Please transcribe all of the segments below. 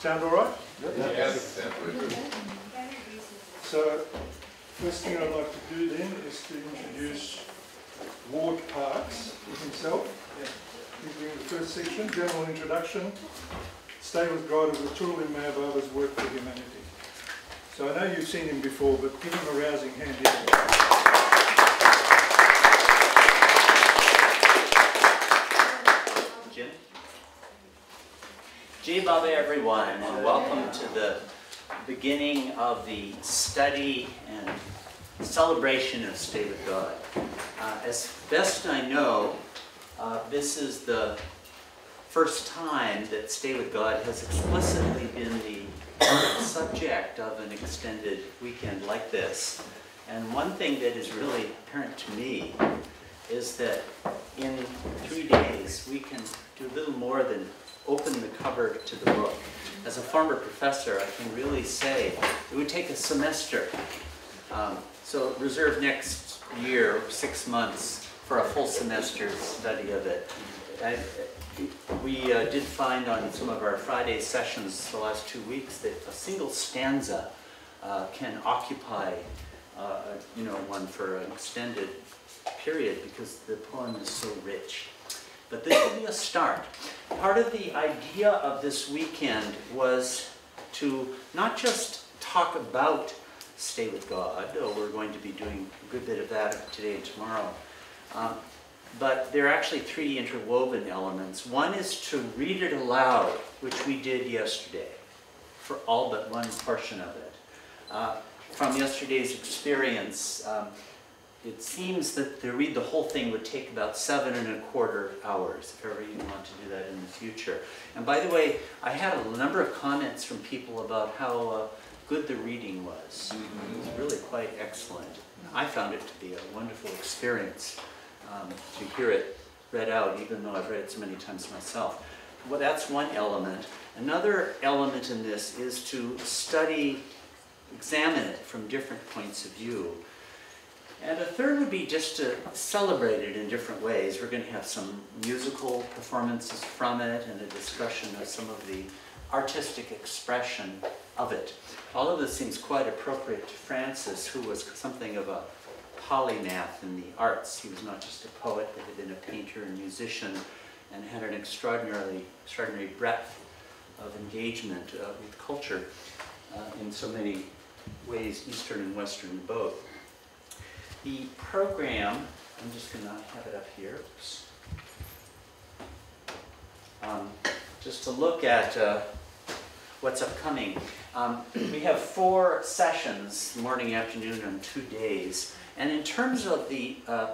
Sound all right? Yes. So, first thing I'd like to do then is to introduce Ward Parkes himself. He's doing the first section, general introduction, stay with God as a tool in may of others work for humanity. So I know you've seen him before, but give him a rousing hand here. Jai Baba everyone, and welcome to the beginning of the study and celebration of Stay with God. Uh, as best I know, uh, this is the first time that Stay with God has explicitly been the subject of an extended weekend like this. And one thing that is really apparent to me is that in three days, we can do a little more than open the cover to the book. As a former professor, I can really say it would take a semester. Um, so reserve next year, six months, for a full semester study of it. I, we uh, did find on some of our Friday sessions the last two weeks that a single stanza uh, can occupy, uh, you know, one for an extended period because the poem is so rich. But this will be a start. Part of the idea of this weekend was to not just talk about Stay with God, though we're going to be doing a good bit of that today and tomorrow, um, but there are actually three interwoven elements. One is to read it aloud, which we did yesterday, for all but one portion of it. Uh, from yesterday's experience, um, it seems that to read the whole thing would take about seven and a quarter hours, if ever you want to do that in the future. And by the way, I had a number of comments from people about how uh, good the reading was. It was really quite excellent. I found it to be a wonderful experience um, to hear it read out, even though I've read it so many times myself. Well, that's one element. Another element in this is to study, examine it from different points of view. And a third would be just to celebrate it in different ways. We're going to have some musical performances from it and a discussion of some of the artistic expression of it. All of this seems quite appropriate to Francis, who was something of a polymath in the arts. He was not just a poet, but had been a painter and musician and had an extraordinarily, extraordinary breadth of engagement uh, with culture uh, in so many ways, Eastern and Western both. The program, I'm just going to have it up here. Um, just to look at uh, what's upcoming. Um, we have four sessions, morning, afternoon, on two days. And in terms of the uh,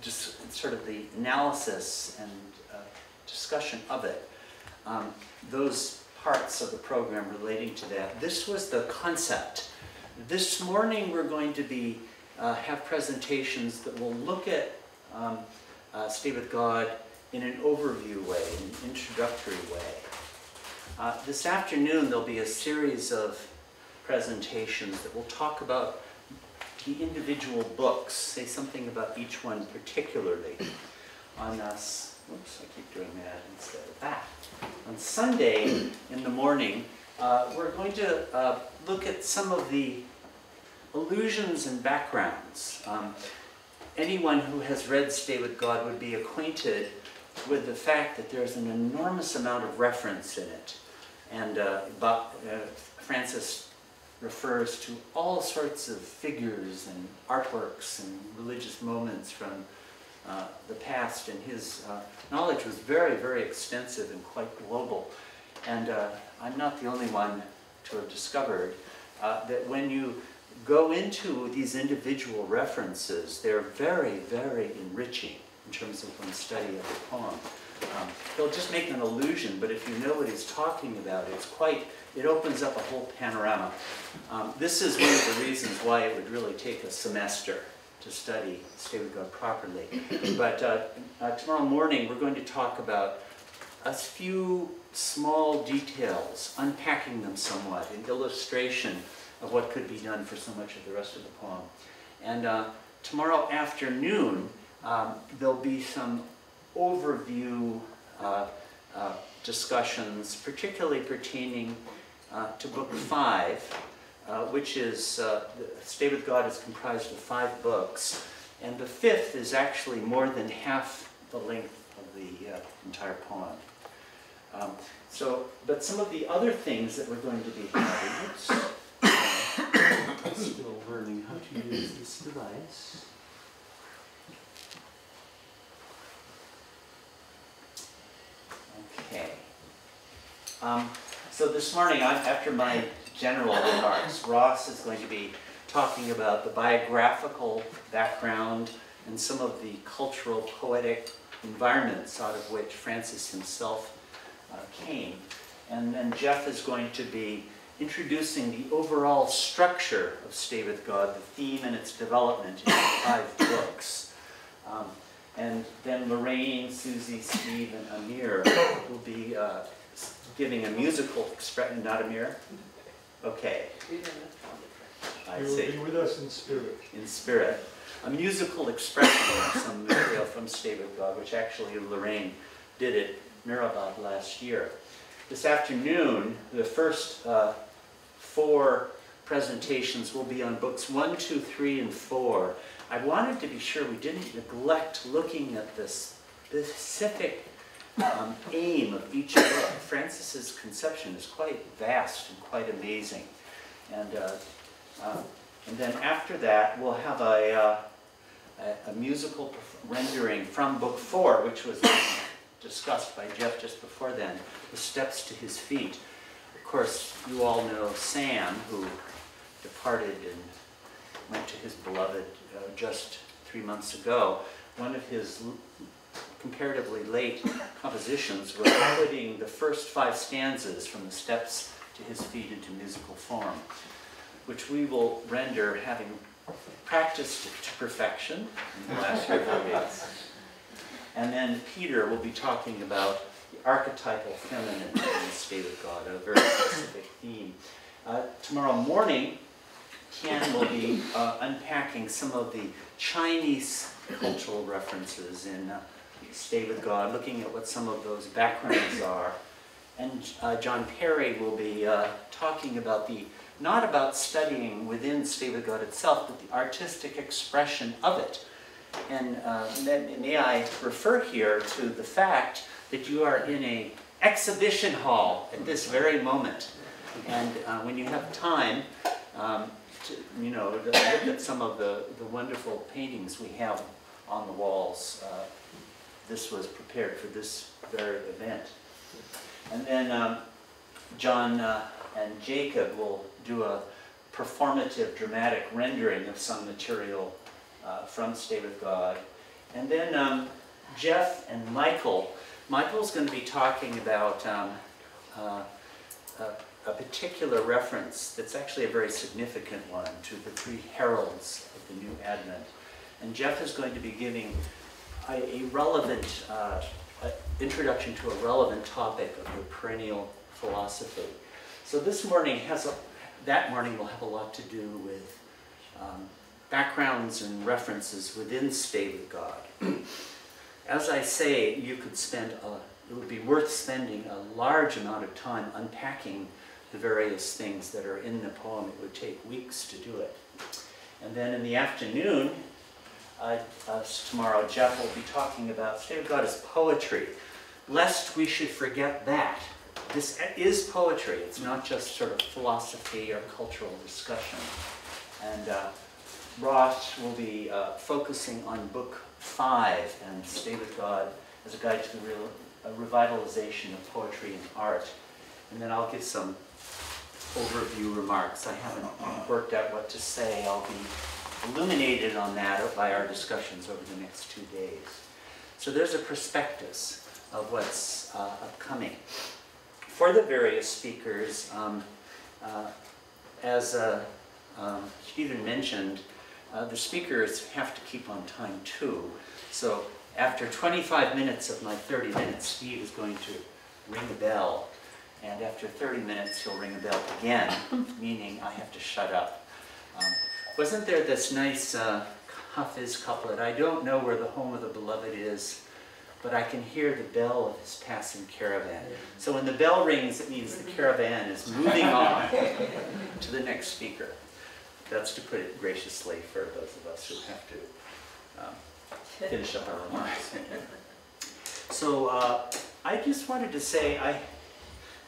just sort of the analysis and uh, discussion of it, um, those parts of the program relating to that, this was the concept. This morning we're going to be uh, have presentations that will look at um, uh, Stay with God in an overview way, an introductory way. Uh, this afternoon there'll be a series of presentations that will talk about the individual books, say something about each one particularly. On us, whoops, I keep doing that instead of that. On Sunday in the morning, uh, we're going to uh, look at some of the illusions and backgrounds. Um, anyone who has read Stay with God would be acquainted with the fact that there's an enormous amount of reference in it. And uh, but, uh, Francis refers to all sorts of figures and artworks and religious moments from uh, the past, and his uh, knowledge was very, very extensive and quite global. And uh, I'm not the only one to have discovered uh, that when you go into these individual references, they're very, very enriching in terms of one's study of the poem. Um, he'll just make an allusion, but if you know what he's talking about, it's quite, it opens up a whole panorama. Um, this is one of the reasons why it would really take a semester to study Stay with God properly. But uh, uh, tomorrow morning, we're going to talk about a few small details, unpacking them somewhat, an illustration of what could be done for so much of the rest of the poem. And uh, tomorrow afternoon, um, there'll be some overview uh, uh, discussions, particularly pertaining uh, to book five, uh, which is, uh, the- Stay with God is comprised of five books, and the fifth is actually more than half the length of the entire poem. Um, So, but some of the other things that we're going to be having, oops, still learning how to use this device. Okay. Um, So this morning, after my general remarks, Ross is going to be talking about the biographical background and some of the cultural, poetic environments out of which Francis himself uh, came. And then Geoff is going to be introducing the overall structure of Stay With God, the theme and its development in five books. Um, And then Lorraine, Susie, Steve, and Amir will be uh, giving a musical expression, not Amir? Okay, I You will be with us in spirit. in spirit, a musical expression of some material from Stay With God, which actually Lorraine did at Meherabad last year. This afternoon, the first uh, four presentations will be on books one, two, three, and four. I wanted to be sure we didn't neglect looking at the specific um, aim of each book. Francis's conception is quite vast and quite amazing. And uh, uh, and then after that, we'll have a, uh, a, a musical rendering from book four, which was discussed by Geoff just before then, The Steps to His Feet. Of course, you all know Sam, who departed and went to his beloved uh, just three months ago. One of his comparatively late compositions was putting the first five stanzas from The Steps to His Feet into musical form which we will render having practiced to perfection in the last several weeks. And then Peter will be talking about archetypal feminine in the of God, a very specific theme. Uh, tomorrow morning, Ken will be uh, unpacking some of the Chinese cultural references in uh, Stay with God, looking at what some of those backgrounds are. And uh, John Perry will be uh, talking about the not about studying within Stay with God itself, but the artistic expression of it. And uh, may I refer here to the fact that you are in a exhibition hall at this very moment. And uh, when you have time, um, to, you know, to look at some of the, the wonderful paintings we have on the walls. Uh, this was prepared for this very event. And then um, John uh, and Jacob will do a performative, dramatic rendering of some material uh, from Stay with God. And then um, Geoff and Michael. Michael's going to be talking about um, uh, a, a particular reference that's actually a very significant one to the three heralds of the new Advent. And Geoff is going to be giving a, a relevant uh, a introduction to a relevant topic of the perennial philosophy. So this morning has a, that morning will have a lot to do with um, backgrounds and references within Stay with God. As I say, you could spend, a, it would be worth spending a large amount of time unpacking the various things that are in the poem. It would take weeks to do it. And then in the afternoon, uh, tomorrow, Geoff will be talking about Stay with God as poetry, lest we should forget that. This is poetry. It's not just sort of philosophy or cultural discussion. And uh, Ross will be uh, focusing on book five and Stay with God as a guide to the real, revitalization of poetry and art. And then I'll give some overview remarks. I haven't worked out what to say. I'll be illuminated on that by our discussions over the next two days. So there's a prospectus of what's uh, upcoming. For the various speakers, um, uh, as uh, um, Stephen mentioned, uh, the speakers have to keep on time too. So after 25 minutes of my 30 minutes, Steve is going to ring a bell. And after 30 minutes, he'll ring a bell again, meaning I have to shut up. Um, wasn't there this nice uh, Hafiz couplet? I don't know where the home of the beloved is, but I can hear the bell of his passing caravan. So when the bell rings, it means the caravan is moving on to the next speaker. That's to put it graciously for those of us who have to um, finish up our remarks. So uh, I just wanted to say I,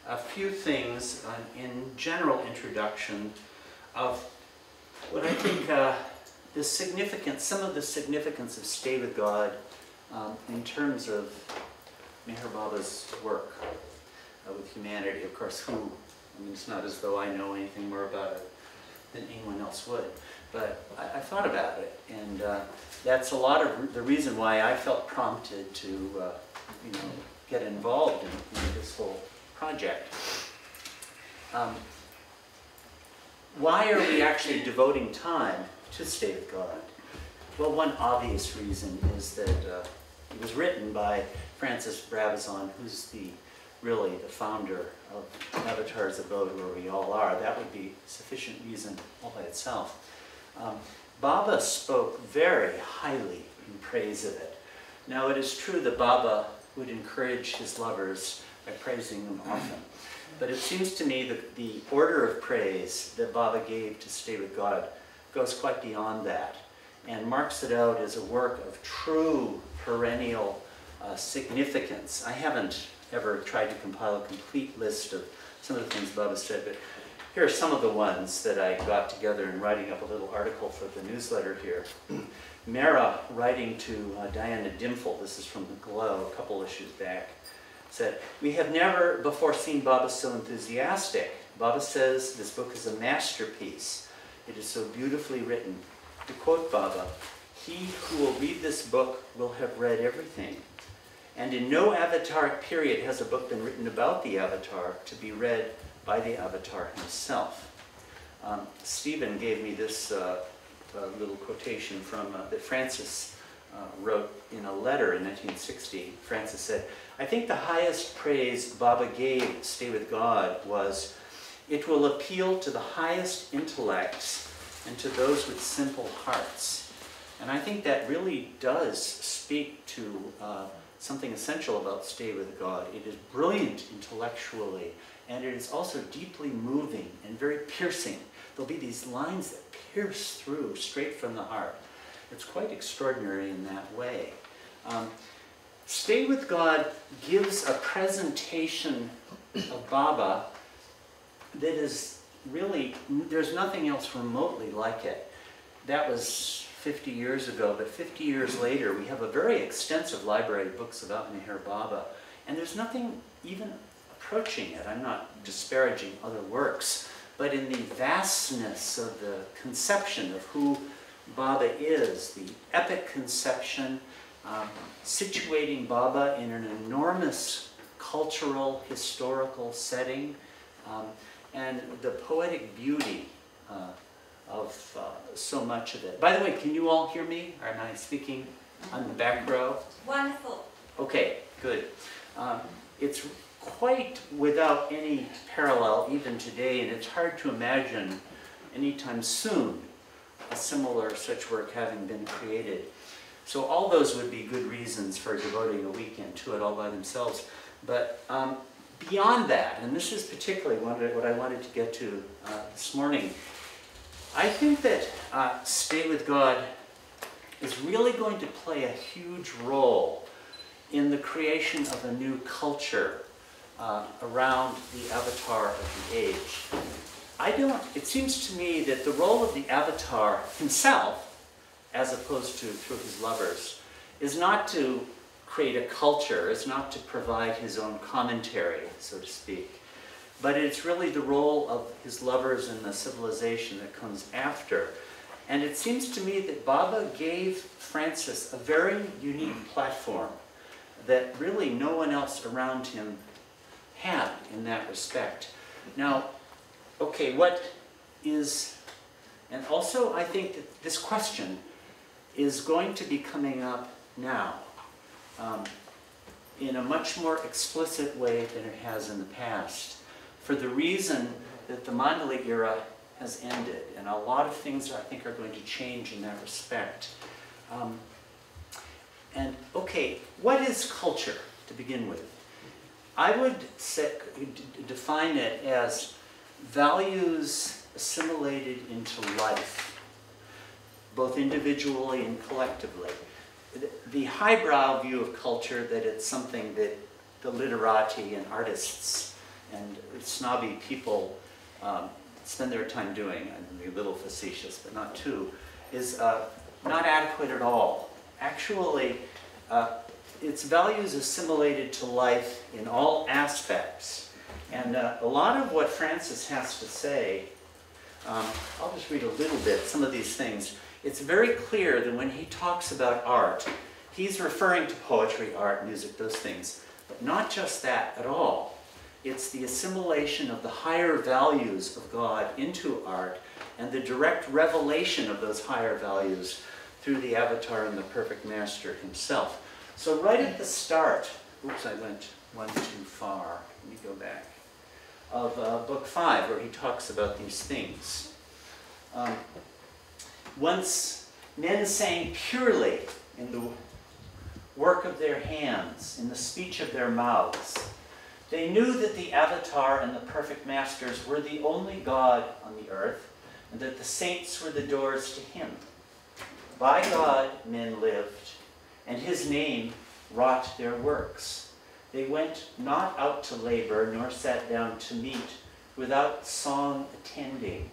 a few things uh, in general introduction of what I think uh, the significance, some of the significance of Stay with God um, in terms of Meher Baba's work uh, with humanity. Of course, who, I mean, it's not as though I know anything more about it than anyone else would. But I, I thought about it, and uh, that's a lot of the reason why I felt prompted to, uh, you know, get involved in, in this whole project. Um, why are we actually devoting time to Stay with God? Well, one obvious reason is that uh, it was written by Francis Brabazon, who's the really the founder of Avatar's Abode, where we all are. That would be sufficient reason all by itself. Um, Baba spoke very highly in praise of it. Now, it is true that Baba would encourage his lovers by praising them often. But it seems to me that the order of praise that Baba gave to Stay with God goes quite beyond that and marks it out as a work of true perennial uh, significance. I haven't ever tried to compile a complete list of some of the things Baba said, but here are some of the ones that I got together in writing up a little article for the newsletter here. Mara, writing to uh, Diana Dimple, this is from the Glow, a couple issues back, said, We have never before seen Baba so enthusiastic. Baba says this book is a masterpiece. It is so beautifully written. To quote Baba, he who will read this book will have read everything. And in no avatar period has a book been written about the avatar to be read by the avatar himself. Um, Stephen gave me this uh, uh, little quotation from uh, that Francis uh, wrote in a letter in 1960. Francis said, I think the highest praise Baba gave Stay With God was, it will appeal to the highest intellects and to those with simple hearts. And I think that really does speak to uh, something essential about Stay With God. It is brilliant intellectually, and it is also deeply moving and very piercing. There'll be these lines that pierce through straight from the heart. It's quite extraordinary in that way. Um, Stay with God gives a presentation of Baba that is really, there's nothing else remotely like it. That was 50 years ago, but 50 years later, we have a very extensive library of books about Meher Baba, and there's nothing even approaching it. I'm not disparaging other works, but in the vastness of the conception of who Baba is, the epic conception, um, situating Baba in an enormous cultural, historical setting, um, and the poetic beauty uh, of uh, so much of it. By the way, can you all hear me? Or am I speaking on the back row? Wonderful. Okay, good. Um, it's quite without any parallel even today, and it's hard to imagine anytime soon a similar such work having been created. So all those would be good reasons for devoting a weekend to it all by themselves. But um, beyond that, and this is particularly what I wanted to get to uh, this morning, I think that uh, Stay With God is really going to play a huge role in the creation of a new culture uh, around the avatar of the age. I don't, it seems to me that the role of the avatar himself, as opposed to through his lovers, is not to create a culture, is not to provide his own commentary, so to speak, but it's really the role of his lovers and the civilization that comes after. And it seems to me that Baba gave Francis a very unique platform that really no one else around him had in that respect. Now, okay, what is, and also I think that this question is going to be coming up now um, in a much more explicit way than it has in the past for the reason that the Mandali era has ended and a lot of things I think are going to change in that respect. Um, and okay, what is culture to begin with? I would say, define it as values assimilated into life, both individually and collectively. The highbrow view of culture that it's something that the literati and artists and snobby people um, spend their time doing, I'm a little facetious, but not too, is uh, not adequate at all. Actually, uh, its values assimilated to life in all aspects. And uh, a lot of what Francis has to say, um, I'll just read a little bit, some of these things. It's very clear that when he talks about art, he's referring to poetry, art, music, those things. But not just that at all. It's the assimilation of the higher values of God into art and the direct revelation of those higher values through the avatar and the perfect master himself. So right at the start, oops, I went one too far. Let me go back. Of uh, book five, where he talks about these things. Um, once men sang purely in the work of their hands, in the speech of their mouths. They knew that the Avatar and the perfect masters were the only God on the earth, and that the saints were the doors to him. By God men lived, and his name wrought their works. They went not out to labor, nor sat down to meat, without song attending.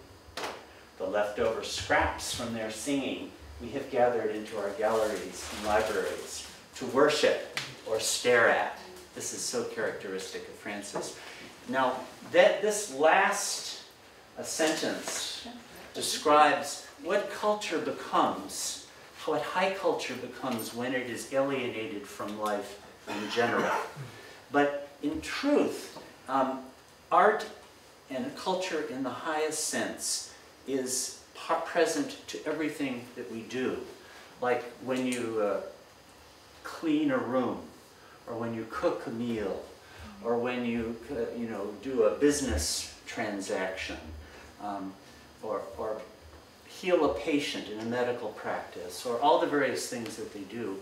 The leftover scraps from their singing we have gathered into our galleries and libraries to worship or stare at. This is so characteristic of Francis. Now, that this last uh, sentence describes what culture becomes, what high culture becomes when it is alienated from life in general. But in truth, um, art and culture in the highest sense is present to everything that we do. Like when you uh, clean a room, or when you cook a meal, or when you, uh, you know, do a business transaction, um, or, or heal a patient in a medical practice, or all the various things that they do.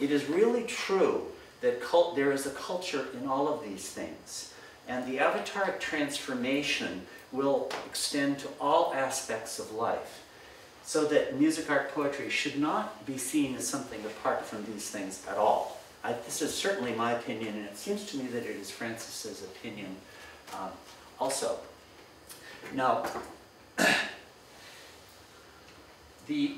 It is really true that there is a culture in all of these things. And the avataric transformation will extend to all aspects of life. So that music, art, poetry should not be seen as something apart from these things at all. I, this is certainly my opinion, and it seems to me that it is Francis's opinion um, also. Now, the,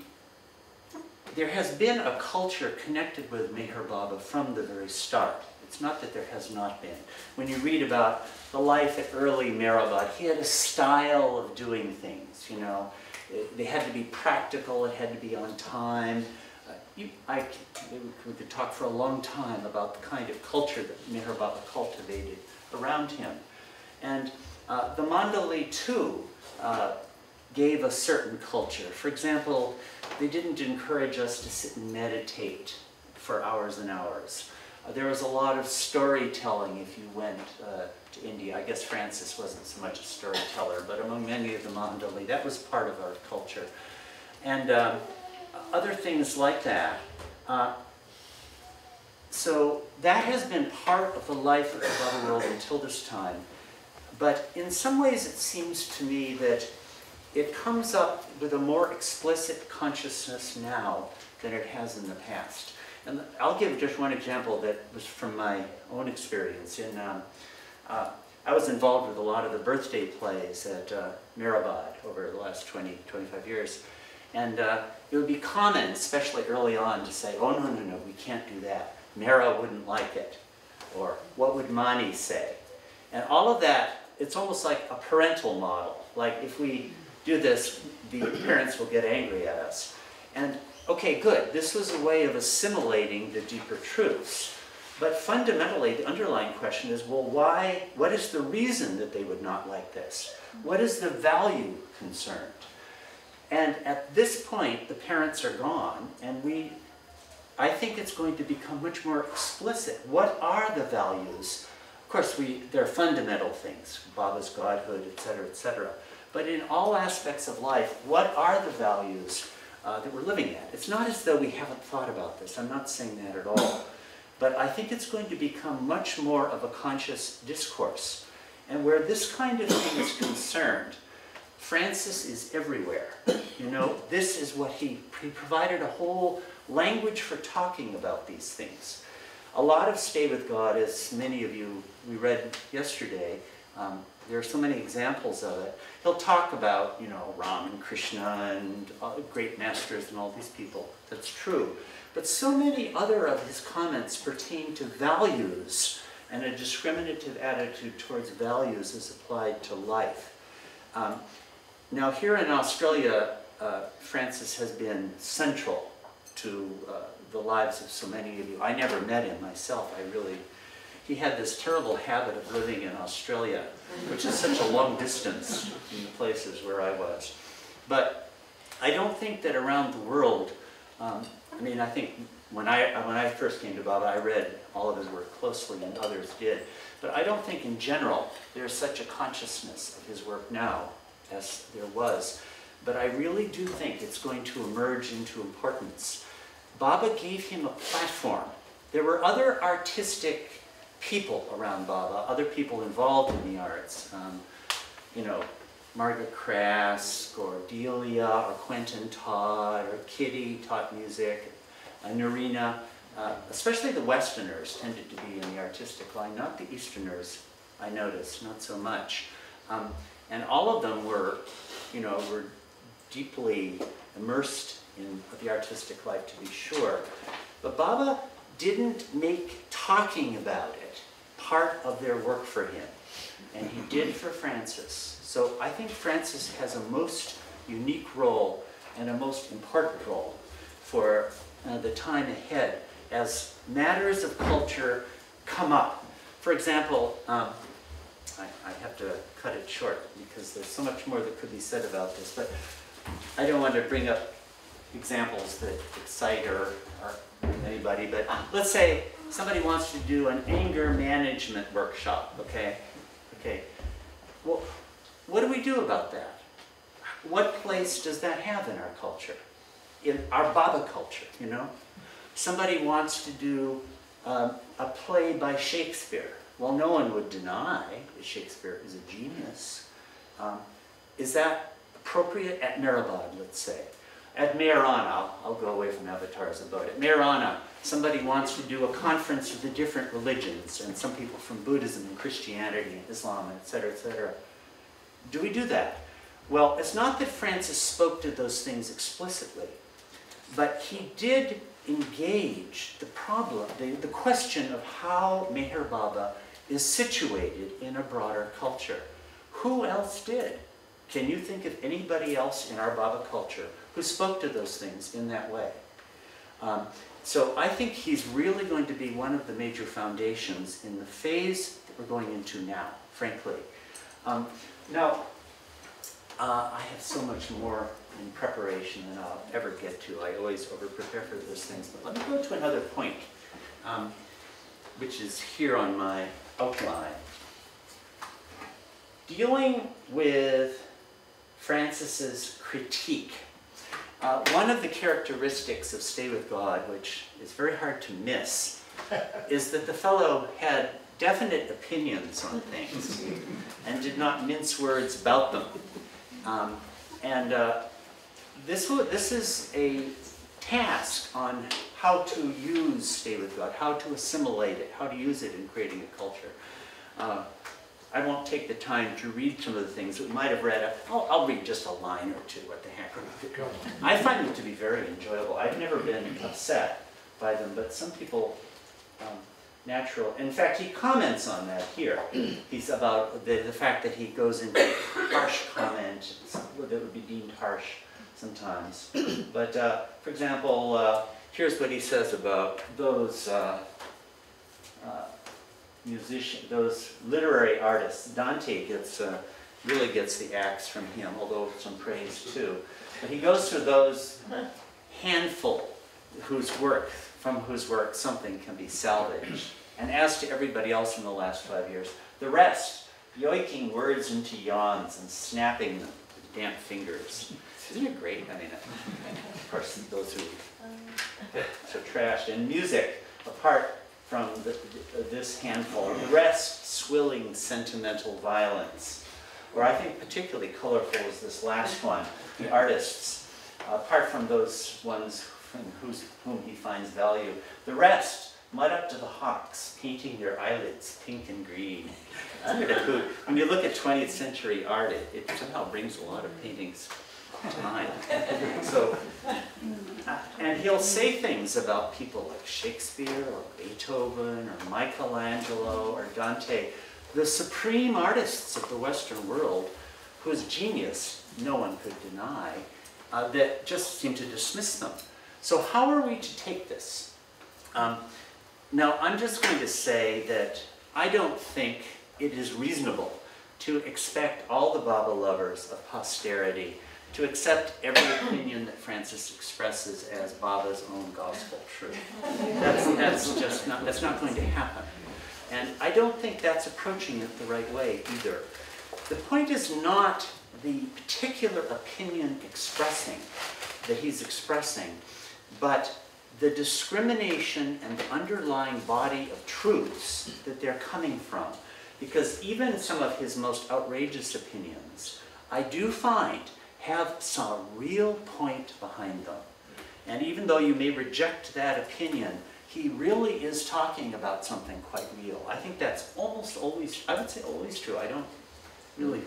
there has been a culture connected with Meher Baba from the very start. It's not that there has not been. When you read about the life at early Meherabad, he had a style of doing things, you know. It, they had to be practical, it had to be on time. Uh, you, I, we could talk for a long time about the kind of culture that Meher cultivated around him. And uh, the Mandali too uh, gave a certain culture. For example, they didn't encourage us to sit and meditate for hours and hours. Uh, there was a lot of storytelling if you went uh, to India. I guess Francis wasn't so much a storyteller, but among many of the Mandali, that was part of our culture. And um, other things like that. Uh, so that has been part of the life of the Baba world until this time. But in some ways it seems to me that it comes up with a more explicit consciousness now than it has in the past. And I'll give just one example that was from my own experience. In, um, uh, I was involved with a lot of the birthday plays at uh, Meherabad over the last 20, 25 years. And uh, it would be common, especially early on, to say, oh, no, no, no, we can't do that. Mehera wouldn't like it. Or what would Mani say? And all of that, it's almost like a parental model. Like if we do this, the parents will get angry at us. And okay, good, this was a way of assimilating the deeper truths. But fundamentally, the underlying question is, well, why, what is the reason that they would not like this? What is the value concerned? And at this point, the parents are gone, and we, I think it's going to become much more explicit. What are the values? Of course, we, they're fundamental things, Baba's godhood, etc., etc. But in all aspects of life, what are the values uh, that we're living at. It's not as though we haven't thought about this. I'm not saying that at all. But I think it's going to become much more of a conscious discourse. And where this kind of thing is concerned, Francis is everywhere. You know, this is what he, he provided a whole language for talking about these things. A lot of Stay With God, as many of you, we read yesterday, um, there are so many examples of it. He'll talk about, you know, Ram and Krishna and uh, great masters and all these people. That's true. But so many other of his comments pertain to values and a discriminative attitude towards values as applied to life. Um, now here in Australia, uh, Francis has been central to uh, the lives of so many of you. I never met him myself. I really, he had this terrible habit of living in Australia, which is such a long distance from the places where I was. But I don't think that around the world, um, I mean, I think when I, when I first came to Baba, I read all of his work closely and others did. But I don't think in general there's such a consciousness of his work now as there was. But I really do think it's going to emerge into importance. Baba gave him a platform. There were other artistic people around Baba, other people involved in the arts. Um, you know, Margaret Craske or Delia or Quentin Tod or Kitty taught music, uh, Norina. Uh, especially the Westerners tended to be in the artistic line, not the Easterners, I noticed, not so much. Um, and all of them were, you know, were deeply immersed in the artistic life to be sure. But Baba didn't make talking about it part of their work for him. And he did for Francis. So I think Francis has a most unique role and a most important role for uh, the time ahead as matters of culture come up. For example, um, I, I, have to cut it short because there's so much more that could be said about this, but I don't want to bring up examples that excite or, or anybody, but let's say somebody wants to do an anger management workshop, okay? Okay. Well, what do we do about that? What place does that have in our culture? In our Baba culture, you know? Somebody wants to do um, a play by Shakespeare. Well, no one would deny that Shakespeare is a genius. Um, is that appropriate at Meherabad, let's say? At Meherana, I'll, go away from avatars about it. Meherana, somebody wants to do a conference of the different religions, and some people from Buddhism and Christianity and Islam, et cetera, et cetera. Do we do that? Well, it's not that Francis spoke to those things explicitly, but he did engage the problem, the, the question of how Meher Baba is situated in a broader culture. Who else did? Can you think of anybody else in our Baba culture who spoke to those things in that way? Um, so I think he's really going to be one of the major foundations in the phase that we're going into now, frankly. Um, now, uh, I have so much more in preparation than I'll ever get to. I always over-prepare for those things. But let me go to another point, um, which is here on my outline. Dealing with Francis's critique. Uh, one of the characteristics of Stay With God, which is very hard to miss, is that the fellow had definite opinions on things and did not mince words about them. Um, and uh, this, this is a task on how to use Stay With God, how to assimilate it, how to use it in creating a culture. Uh, I won't take the time to read some of the things that we might have read. I'll, I'll read just a line or two, what the heck. I find them to be very enjoyable. I've never been upset by them, but some people, um, natural. In fact, he comments on that here. He's about the, the fact that he goes into harsh comment that would be deemed harsh sometimes. but uh, for example, uh, here's what he says about those uh, uh musician, those literary artists. Dante gets uh, really gets the axe from him, although some praise too. But he goes for those handful whose work, from whose work something can be salvaged. And as to everybody else in the last five years, the rest, yoiking words into yawns and snapping them, damp fingers. Isn't it great? I mean, of course, those who so trashed. And music, apart from the, this handful, the rest swilling sentimental violence. Or I think particularly colorful is this last one, the artists. apart from those ones from whose, whom he finds value, the rest, mud up to the hocks, painting their eyelids pink and green. when you look at 20th century art, it, it somehow brings a lot of paintings to mind. So, and he'll say things about people like Shakespeare or Beethoven or Michelangelo or Dante, the supreme artists of the Western world whose genius no one could deny, uh, that just seem to dismiss them. So how are we to take this? Um, now, I'm just going to say that I don't think it is reasonable to expect all the Baba lovers of posterity to accept every opinion that Francis expresses as Baba's own gospel truth. That's, that's just not, that's not going to happen. And I don't think that's approaching it the right way either. The point is not the particular opinion expressing that he's expressing, but the discrimination and the underlying body of truths that they're coming from. Because even some of his most outrageous opinions, I do find have some real point behind them. And even though you may reject that opinion, he really is talking about something quite real. I think that's almost always, I would say always true. I don't really,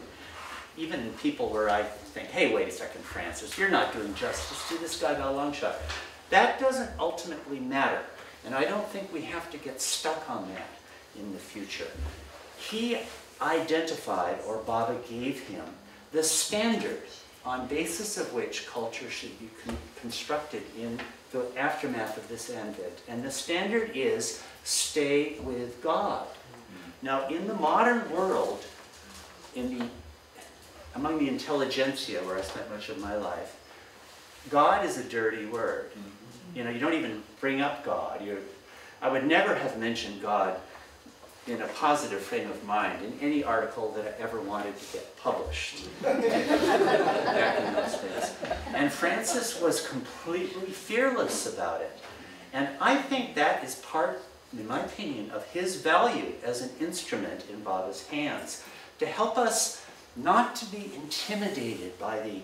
even people where I think, hey, wait a second, Francis, you're not doing justice to this guy by a long shot. That doesn't ultimately matter. And I don't think we have to get stuck on that in the future. He identified, or Baba gave him, the standard on basis of which culture should be con constructed in the aftermath of this advent. And the standard is stay with God. Now, in the modern world, in the, among the intelligentsia, where I spent much of my life, God is a dirty word. You know, you don't even bring up God. You're, I would never have mentioned God in a positive frame of mind in any article that I ever wanted to get published back in those days. And Francis was completely fearless about it. And I think that is part, in my opinion, of his value as an instrument in Baba's hands to help us not to be intimidated by the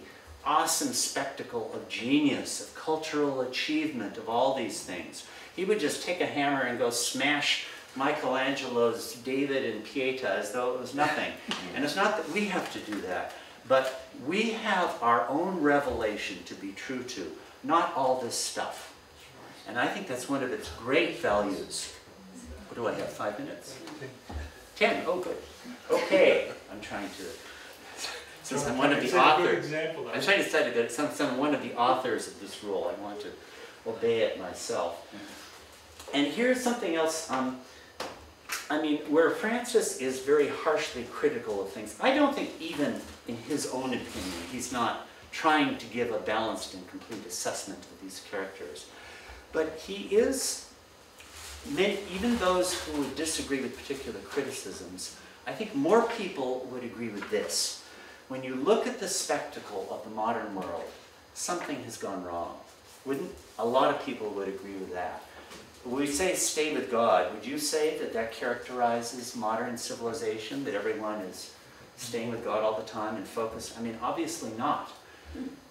awesome spectacle of genius, of cultural achievement, of all these things. He would just take a hammer and go smash Michelangelo's David and Pieta as though it was nothing. And it's not that we have to do that, but we have our own revelation to be true to, not all this stuff. And I think that's one of its great values. What do I have, five minutes? Ten, oh good. Okay, I'm trying to, since I'm one of the authors, I'm trying to study that since I'm one of the authors of this rule, I want to obey it myself. And here's something else um, I mean, where Francis is very harshly critical of things, I don't think even in his own opinion, he's not trying to give a balanced and complete assessment of these characters. But he is, even those who would disagree with particular criticisms, I think more people would agree with this. When you look at the spectacle of the modern world, something has gone wrong. Wouldn't a lot of people would agree with that? We say stay with God, would you say that that characterizes modern civilization, that everyone is staying with God all the time and focused? I mean, obviously not.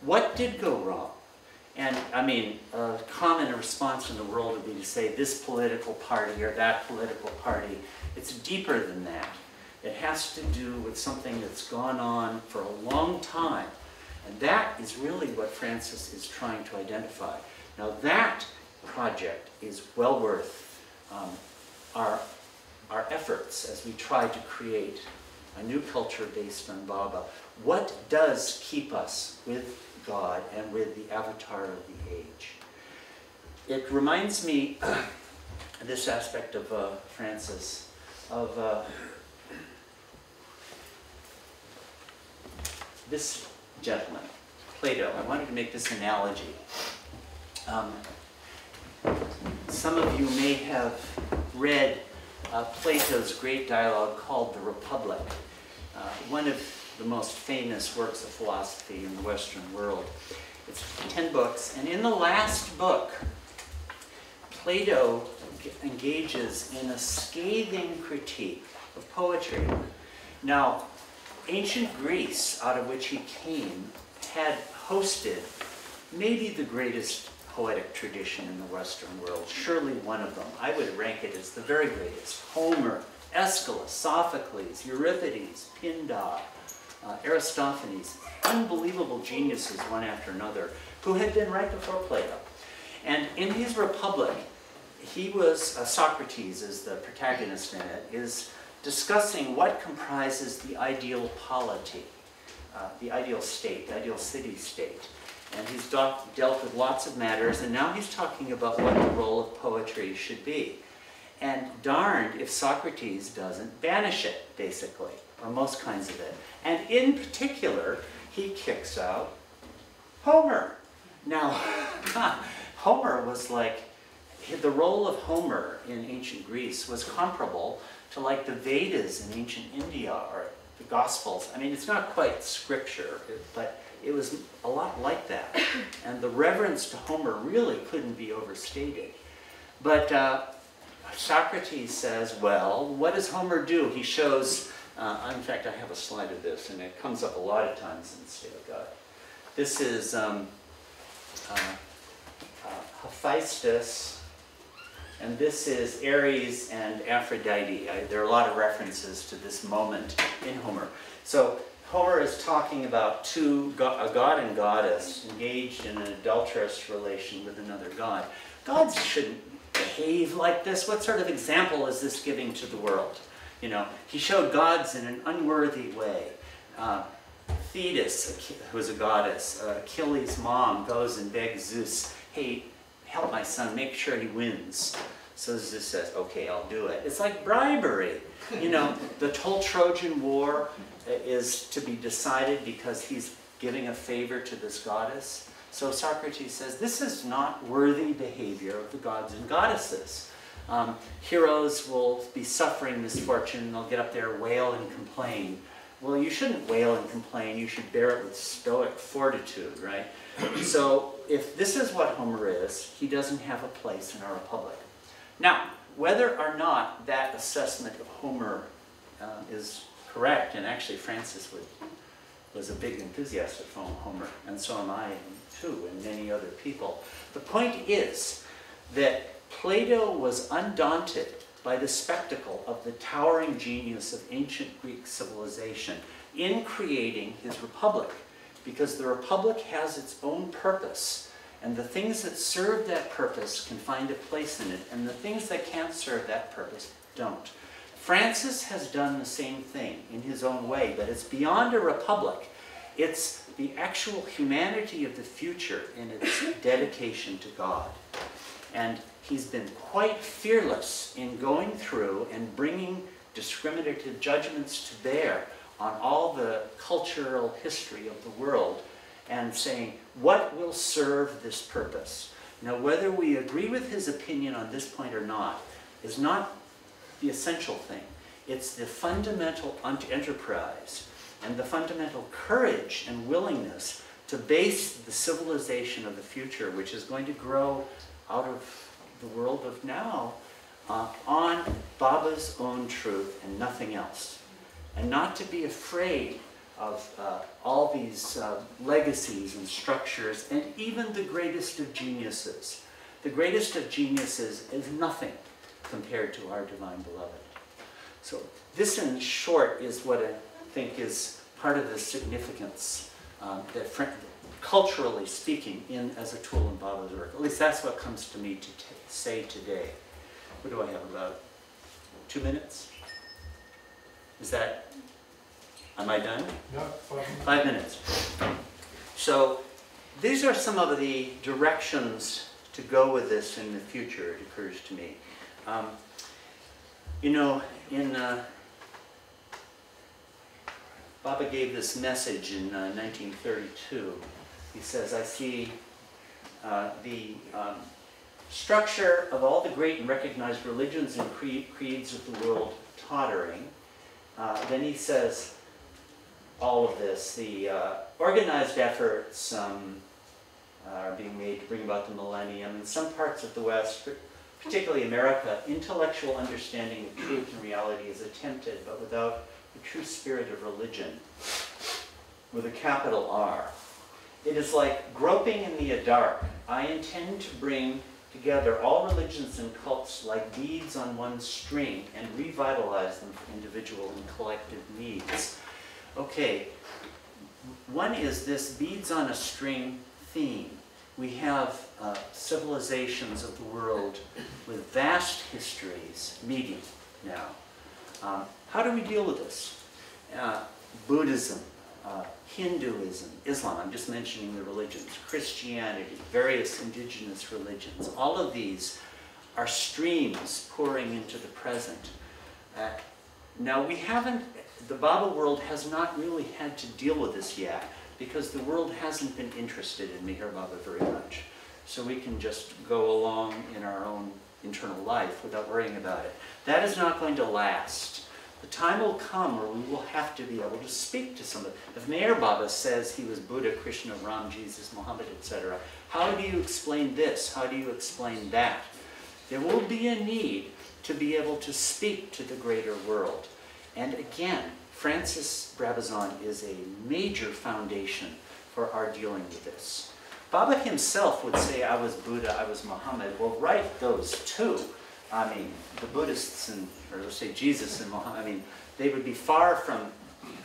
What did go wrong? And I mean, a common response in the world would be to say this political party or that political party. It's deeper than that. It has to do with something that's gone on for a long time. And that is really what Francis is trying to identify. Now that project is well worth um, our, our efforts as we try to create a new culture based on Baba. What does keep us with God and with the avatar of the age? It reminds me, this aspect of uh, Francis, of uh, this gentleman, Plato. I wanted to make this analogy. Um, some of you may have read uh, Plato's great dialogue called The Republic. Uh, one of the most famous works of philosophy in the Western world. It's 10 books, and in the last book, Plato engages in a scathing critique of poetry. Now, ancient Greece, out of which he came, had hosted maybe the greatest poetic tradition in the Western world, surely one of them. I would rank it as the very greatest. Homer, Aeschylus, Sophocles, Euripides, Pindar, uh, Aristophanes, unbelievable geniuses one after another, who had been right before Plato. And in his Republic, he was, uh, Socrates is the protagonist in it, is discussing what comprises the ideal polity, uh, the ideal state, the ideal city-state. And he's dealt with lots of matters, and now he's talking about what the role of poetry should be. And darned if Socrates doesn't banish it, basically, or most kinds of it. And in particular, he kicks out Homer. Now, Homer was like, the role of Homer in ancient Greece was comparable to like the Vedas in ancient India or the Gospels. I mean, it's not quite scripture, but it was a lot like that. And the reverence to Homer really couldn't be overstated. But uh, Socrates says, well, what does Homer do? He shows, uh, in fact, I have a slide of this, and it comes up a lot of times in the Stay With God. This is um, uh, uh Hephaestus and this is Ares and Aphrodite. I, there are a lot of references to this moment in Homer. So Homer is talking about two, a god and goddess engaged in an adulterous relation with another god. Gods shouldn't behave like this. What sort of example is this giving to the world? You know, he showed gods in an unworthy way. Uh, Thetis, who is a goddess, uh, Achilles' mom, goes and begs Zeus, hey, help my son, make sure he wins. So Zeus says, okay, I'll do it. It's like bribery. You know, the whole Trojan War is to be decided because he's giving a favor to this goddess. So Socrates says, this is not worthy behavior of the gods and goddesses. Um, heroes will be suffering misfortune, they'll get up there, wail and complain. Well, you shouldn't wail and complain, you should bear it with stoic fortitude, right? So if this is what Homer is, he doesn't have a place in our republic. Now, whether or not that assessment of Homer uh, is correct, and actually Francis would, was a big enthusiast of Homer, and so am I too, and many other people. The point is that Plato was undaunted by the spectacle of the towering genius of ancient Greek civilization in creating his republic because the republic has its own purpose. And the things that serve that purpose can find a place in it, and the things that can't serve that purpose don't. Francis has done the same thing in his own way, but it's beyond a republic. It's the actual humanity of the future in its dedication to God. And he's been quite fearless in going through and bringing discriminative judgments to bear on all the cultural history of the world and saying, what will serve this purpose? Now, whether we agree with his opinion on this point or not is not the essential thing. It's the fundamental enterprise and the fundamental courage and willingness to base the civilization of the future, which is going to grow out of the world of now, uh, on Baba's own truth and nothing else and not to be afraid of uh, all these uh, legacies and structures and even the greatest of geniuses. The greatest of geniuses is nothing compared to our Divine Beloved. So this in short is what I think is part of the significance um, that culturally speaking in as a tool in Baba's work. At least that's what comes to me to say today. What do I have about two minutes? Is that, am I done? No, five minutes. Five minutes. So these are some of the directions to go with this in the future, it occurs to me. Um, you know, in uh, Baba gave this message in uh, 1932. He says, I see uh, the um, structure of all the great and recognized religions and creeds of the world tottering, uh, then he says, all of this. The uh, organized efforts um, are being made to bring about the millennium. In some parts of the West, particularly America, intellectual understanding of truth and reality is attempted, but without the true spirit of religion, with a capital R. It is like groping in the dark. I intend to bring together all religions and cults like beads on one string and revitalize them for individual and collective needs. Okay, one is this beads on a string theme. We have uh, civilizations of the world with vast histories meeting now. Um, how do we deal with this? Uh, Buddhism, uh, Hinduism, Islam, I'm just mentioning the religions, Christianity, various indigenous religions, all of these are streams pouring into the present. Uh, now we haven't, the Baba world has not really had to deal with this yet because the world hasn't been interested in Meher Baba very much. So we can just go along in our own internal life without worrying about it. That is not going to last. The time will come where we will have to be able to speak to somebody. If Meher Baba says he was Buddha, Krishna, Ram, Jesus, Muhammad, etc., how do you explain this? How do you explain that? There will be a need to be able to speak to the greater world. And again, Francis Brabazon is a major foundation for our dealing with this. Baba himself would say, I was Buddha, I was Muhammad. Well, write those too. I mean, the Buddhists and, or let's say Jesus and Muhammad, I mean, they would be far from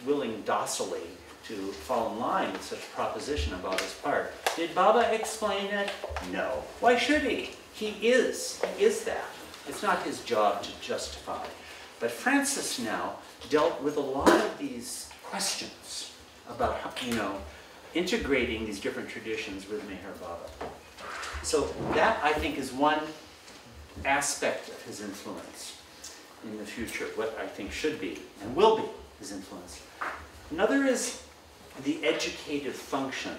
willing docilely to fall in line with such a proposition on Baba's part. Did Baba explain it? No. Why should he? He is. He is that. It's not his job to justify. But Francis now dealt with a lot of these questions about, how, you know, integrating these different traditions with Meher Baba. So that, I think, is one aspect of his influence in the future, what I think should be and will be his influence. Another is the educative function.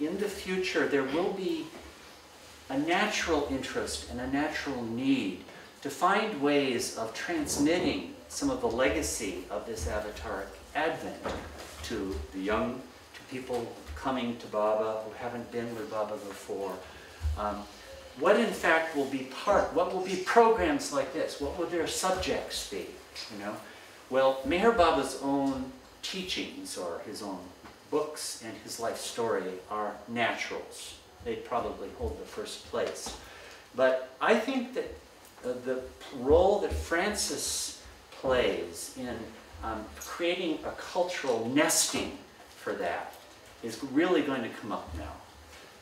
In the future, there will be a natural interest and a natural need to find ways of transmitting some of the legacy of this avataric advent to the young, to people coming to Baba who haven't been with Baba before. Um, what in fact will be part, what will be programs like this? What will their subjects be, you know? Well, Meher Baba's own teachings or his own books and his life story are naturals. They probably hold the first place. But I think that uh, the role that Francis plays in um, creating a cultural nesting for that is really going to come up now.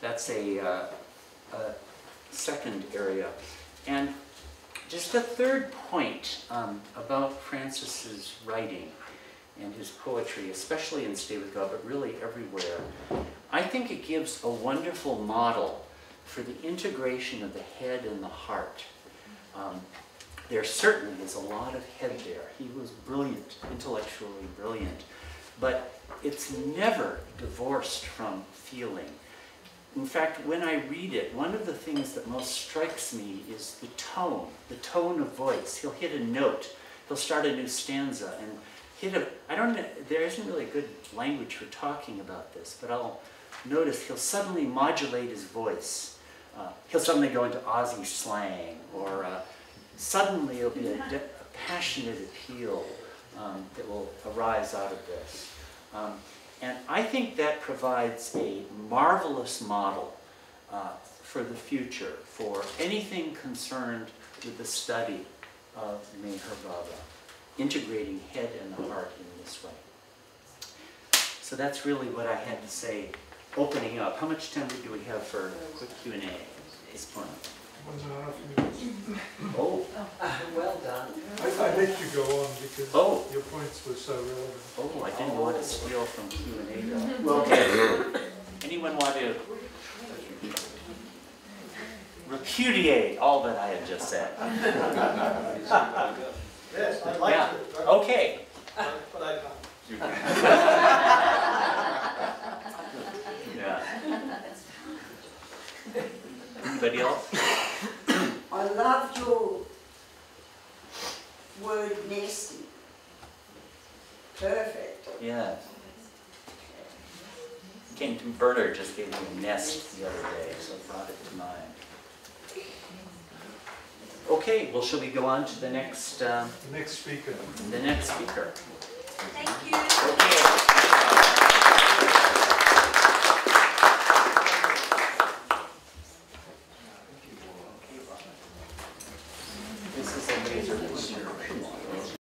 That's a, uh, a second area. And just a third point um, about Francis's writing and his poetry, especially in Stay With God, but really everywhere. I think it gives a wonderful model for the integration of the head and the heart. Um, there certainly is a lot of head there. He was brilliant, intellectually brilliant, but it's never divorced from feeling. In fact, when I read it, one of the things that most strikes me is the tone, the tone of voice. He'll hit a note, he'll start a new stanza, and hit a, I don't know, there isn't really good language for talking about this, but I'll notice he'll suddenly modulate his voice. Uh, he'll suddenly go into Aussie slang, or uh, suddenly it'll be a, a passionate appeal um, that will arise out of this. Um, and I think that provides a marvelous model uh, for the future for anything concerned with the study of Meher Baba, integrating head and the heart in this way. So that's really what I had to say, opening up. How much time do we have for a quick Q&A at this point? One and a half minutes. Oh, Well done. I, I let you go on because Oh. your points were so relevant. oh, I didn't want to steal from Q&A though. Well, okay. Anyone want to repudiate all that I have just said? Yes, I'd like Yeah, to, okay. but I can't. Yeah. Anybody else? I loved your word nasty. Perfect. Yeah. Kent Berner just gave me a nest the other day, so I brought it to mind. Okay, well, shall we go on to the next? Uh, the next speaker. The next speaker. Thank you. Okay.